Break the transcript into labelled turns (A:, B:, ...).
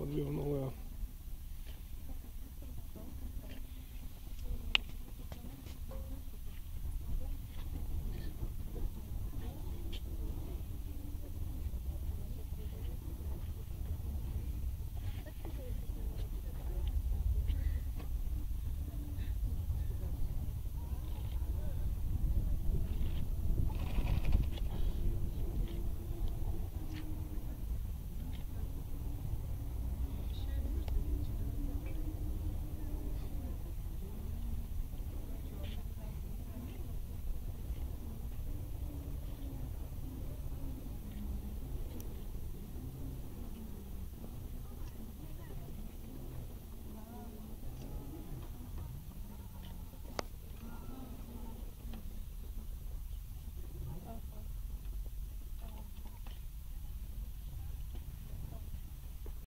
A: подвернула